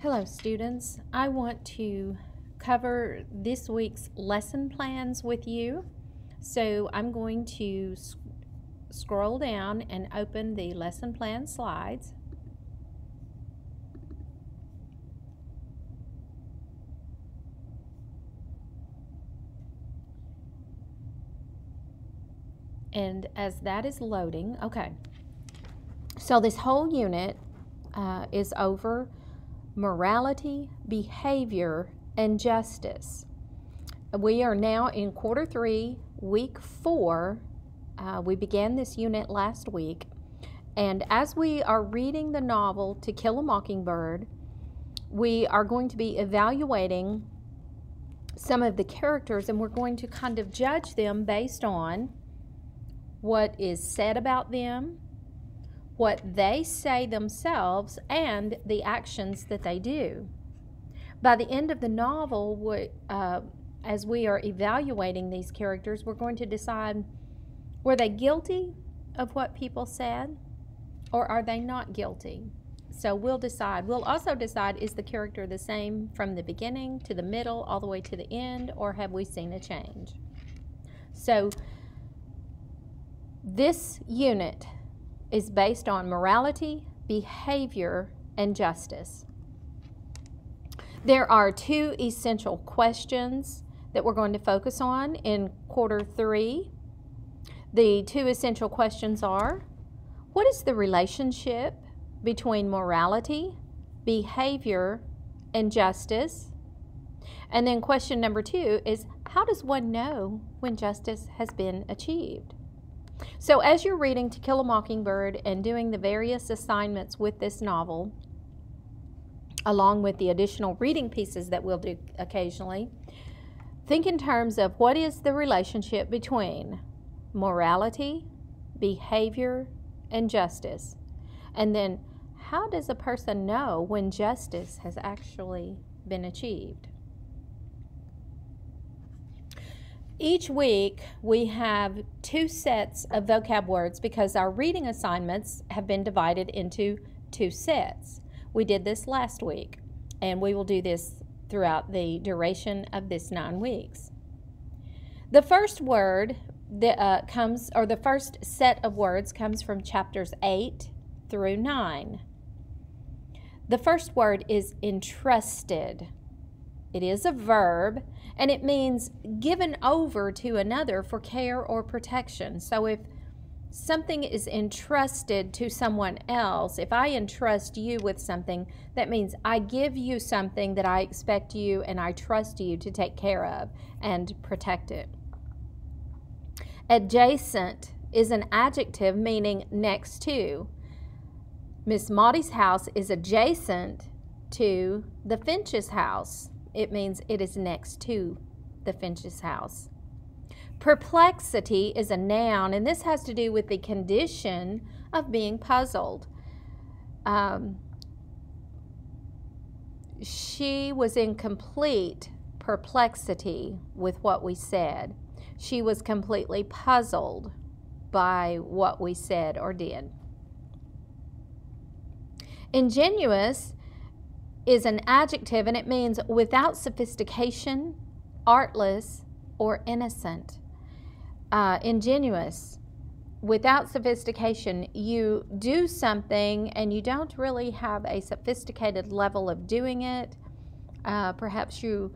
Hello, students. I want to cover this week's lesson plans with you. So I'm going to s- scroll down and open the lesson plan slides. And as that is loading, okay. So this whole unit uh, is over morality, behavior, and justice. We are now in quarter three, week four. Uh, we began this unit last week. And as we are reading the novel To Kill a Mockingbird, we are going to be evaluating some of the characters and we're going to kind of judge them based on what is said about them, what they say themselves, and the actions that they do. By the end of the novel, we, uh, as we are evaluating these characters, we're going to decide were they guilty of what people said or are they not guilty? So we'll decide. We'll also decide is the character the same from the beginning to the middle, all the way to the end, or have we seen a change? So this unit is based on morality, behavior, and justice. There are two essential questions that we're going to focus on in quarter three. The two essential questions are What is the relationship between morality, behavior, and justice? And then question number two is How does one know when justice has been achieved? So, as you're reading To Kill a Mockingbird and doing the various assignments with this novel, along with the additional reading pieces that we'll do occasionally, think in terms of what is the relationship between morality, behavior, and justice. And then, how does a person know when justice has actually been achieved? Each week, we have two sets of vocab words because our reading assignments have been divided into two sets. We did this last week, and we will do this throughout the duration of this nine weeks. The first word that uh, comes, or the first set of words comes from chapters 8 through 9. The first word is entrusted. It is a verb and it means given over to another for care or protection. So if something is entrusted to someone else, if I entrust you with something, that means I give you something that I expect you and I trust you to take care of and protect it. Adjacent is an adjective meaning next to. Miss Maudie's house is adjacent to the Finch's house. It means it is next to the Finch's house. Perplexity is a noun, and this has to do with the condition of being puzzled. Um, she was in complete perplexity with what we said. She was completely puzzled by what we said or did. Ingenuous is an adjective and it means without sophistication, artless, or innocent. Uh, ingenuous, without sophistication, you do something and you don't really have a sophisticated level of doing it. Uh, perhaps you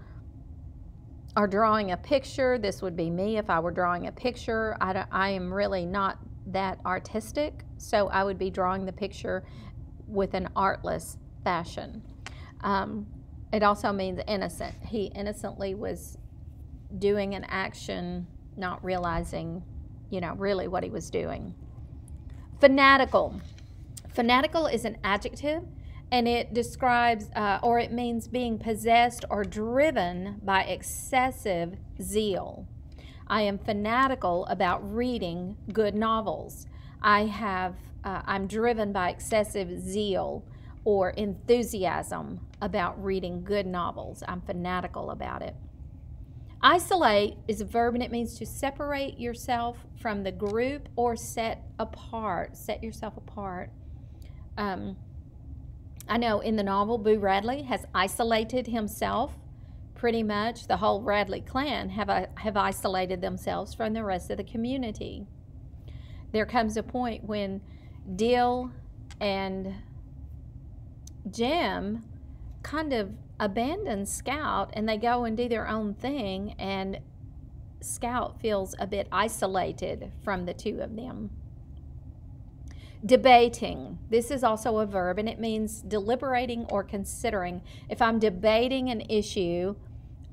are drawing a picture. This would be me if I were drawing a picture. I, I am really not that artistic, so I would be drawing the picture with an artless fashion. Um, it also means innocent. He innocently was doing an action, not realizing, you know, really what he was doing. Fanatical. Fanatical is an adjective and it describes uh, or it means being possessed or driven by excessive zeal. I am fanatical about reading good novels. I have uh, I'm driven by excessive zeal or enthusiasm about reading good novels. I'm fanatical about it. Isolate is a verb and it means to separate yourself from the group or set apart. Set yourself apart. Um, I know in the novel, Boo Radley has isolated himself pretty much. The whole Radley clan have, uh, have isolated themselves from the rest of the community. There comes a point when Dill and Jem kind of abandons Scout and they go and do their own thing, and Scout feels a bit isolated from the two of them. Debating. This is also a verb and it means deliberating or considering. If I'm debating an issue,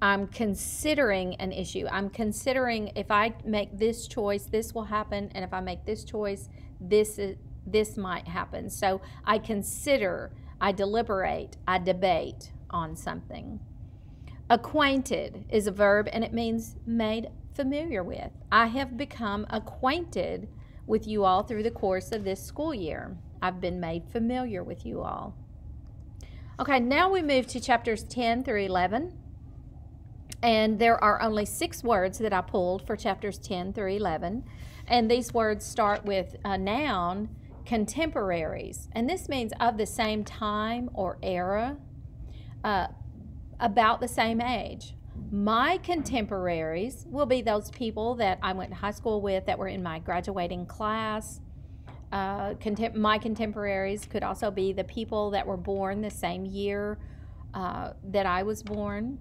I'm considering an issue. I'm considering if I make this choice, this will happen, and if I make this choice, this is, this might happen. So I consider, I deliberate, I debate on something. Acquainted is a verb and it means made familiar with. I have become acquainted with you all through the course of this school year. I've been made familiar with you all. Okay, now we move to chapters 10 through 11. And there are only six words that I pulled for chapters 10 through 11. And these words start with a noun, contemporaries. And this means of the same time or era, uh, about the same age. My contemporaries will be those people that I went to high school with that were in my graduating class. Uh, contem- my contemporaries could also be the people that were born the same year uh, that I was born.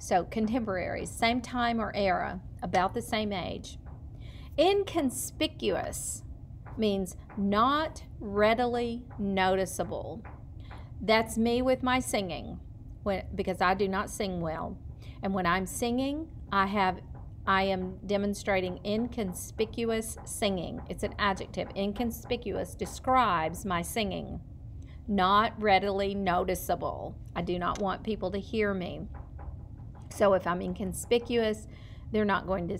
So, contemporaries, same time or era, about the same age. Inconspicuous means not readily noticeable. That's me with my singing when, because I do not sing well. And when I'm singing, I have I am demonstrating inconspicuous singing. It's an adjective. Inconspicuous describes my singing. Not readily noticeable. I do not want people to hear me. So if I'm inconspicuous, they're not going to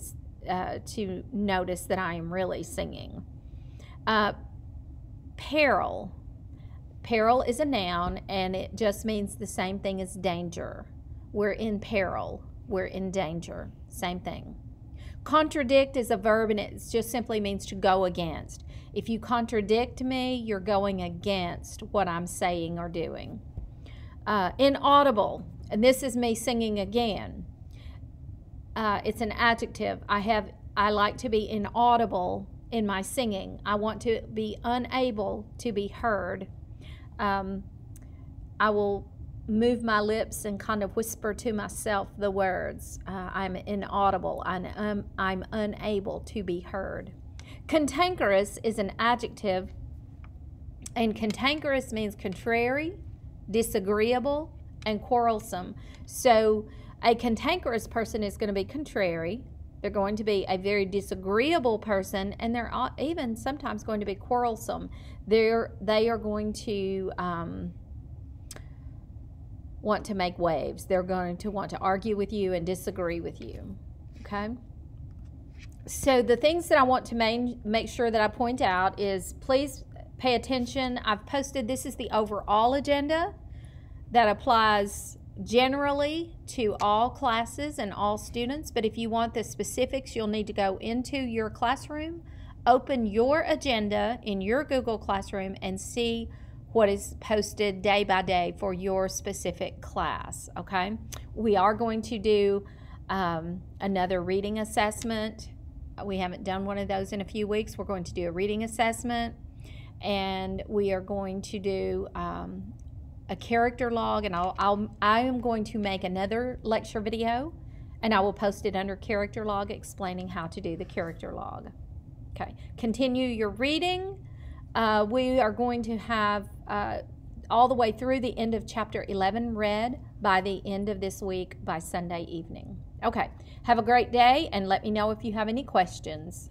uh, to notice that I am really singing. Uh, peril. Peril is a noun, and it just means the same thing as danger. We're in peril. We're in danger. Same thing. Contradict is a verb and it just simply means to go against. If you contradict me, you're going against what I'm saying or doing. Uh, inaudible, and this is me singing again. Uh, it's an adjective. I have. I like to be inaudible in my singing. I want to be unable to be heard. Um, I will move my lips and kind of whisper to myself the words. Uh, I'm inaudible. I'm, um, I'm unable to be heard. Cantankerous is an adjective, and cantankerous means contrary, disagreeable, and quarrelsome. So a cantankerous person is going to be contrary. They're going to be a very disagreeable person, and they're even sometimes going to be quarrelsome. They're they are going to um, want to make waves. They're going to want to argue with you and disagree with you. Okay? So, the things that I want to main, make sure that I point out is please pay attention. I've posted this is the overall agenda that applies generally to all classes and all students. But if you want the specifics, you'll need to go into your classroom, open your agenda in your Google Classroom, and see what is posted day by day for your specific class. Okay, we are going to do um, another reading assessment. We haven't done one of those in a few weeks. We're going to do a reading assessment and we are going to do um, a character log and I'll, I'll I am going to make another lecture video and I will post it under character log explaining how to do the character log. Okay, continue your reading uh, we are going to have uh, all the way through the end of chapter 11 read by the end of this week by Sunday evening. Okay, have a great day and let me know if you have any questions.